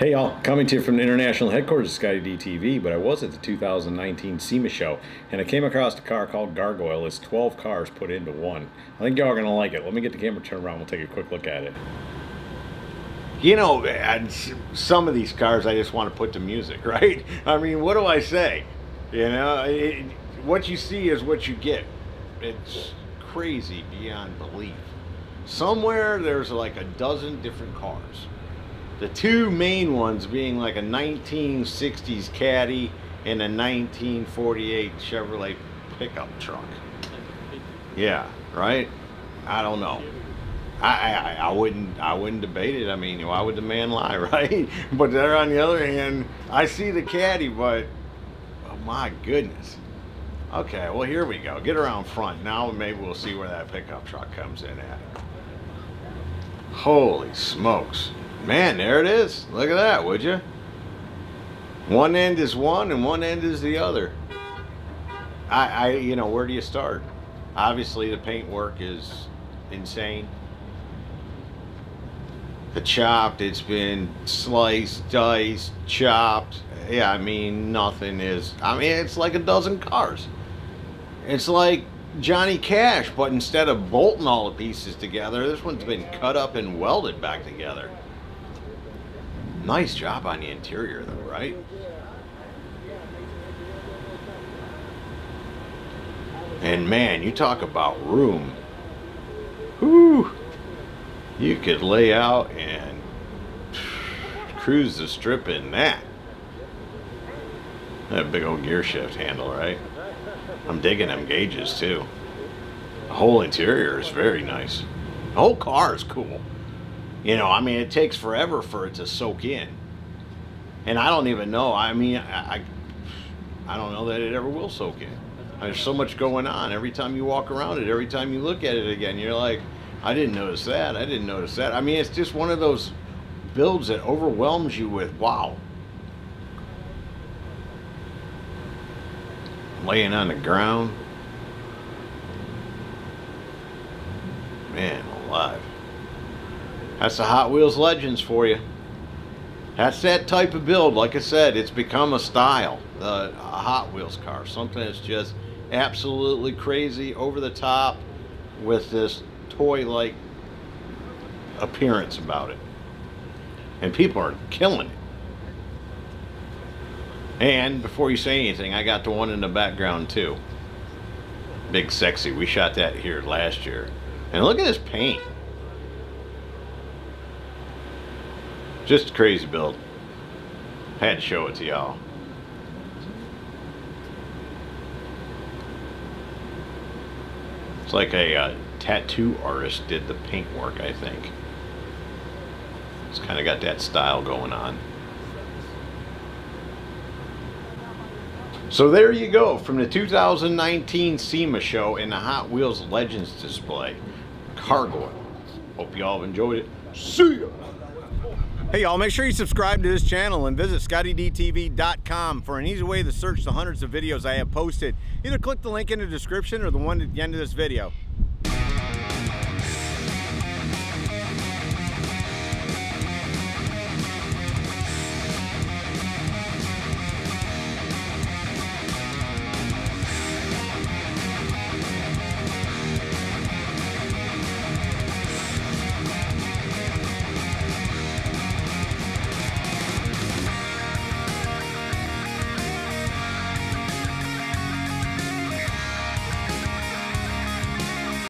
Hey y'all, coming to you from the international headquarters of Scottie DTV, but I was at the 2019 SEMA show and I came across a car called Kargoyle. It's 12 cars put into one. I think y'all are gonna like it. Let me get the camera turned around, we'll take a quick look at it. You know, some of these cars I just want to put to music, right? I mean, what do I say? You know, it, what you see is what you get. It's crazy beyond belief. Somewhere there's like a dozen different cars the two main ones being like a 1960s Caddy and a 1948 Chevrolet pickup truck. Yeah, right? I don't know. I, I, I wouldn't I wouldn't debate it. I mean, why would the man lie, right? But there on the other hand, I see the caddy, but oh my goodness. Okay, well here we go. Get around front. Now maybe we'll see where that pickup truck comes in at. Holy smokes. Man, there it is. Look at that, would you? One end is one and one end is the other. I, I, you know, where do you start? Obviously, the paintwork is insane. The chopped, it's been sliced, diced, chopped. Yeah, I mean, nothing is. I mean, it's like a dozen cars. It's like Johnny Cash, but instead of bolting all the pieces together, this one's been cut up and welded back together. Nice job on the interior though, right? And man, you talk about room. Whoo! You could lay out and cruise the strip in that. That big old gear shift handle, right? I'm digging them gauges too. The whole interior is very nice. The whole car is cool. You know, I mean, it takes forever for it to soak in. And I don't even know. I mean, I, I, don't know that it ever will soak in. There's so much going on. Every time you walk around it, every time you look at it again, you're like, I didn't notice that. I didn't notice that. I mean, it's just one of those builds that overwhelms you with, wow. Laying on the ground. Man, alive. That's the Hot Wheels Legends for you. That's that type of build. Like I said, it's become a style. The Hot Wheels car. Something that's just absolutely crazy, over the top, with this toy-like appearance about it. And people are killing it. And before you say anything, I got the one in the background too. Big Sexy. We shot that here last year. And look at this paint. Just a crazy build. Had to show it to y'all. It's like a uh, tattoo artist did the paintwork, I think. It's kind of got that style going on. So there you go, from the 2019 SEMA show in the Hot Wheels Legends display. Kargoyle. Hope y'all enjoyed it. See ya! Hey y'all, make sure you subscribe to this channel and visit scottiedtv.com for an easy way to search the hundreds of videos I have posted. Either click the link in the description or the one at the end of this video.